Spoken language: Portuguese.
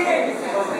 Obrigado.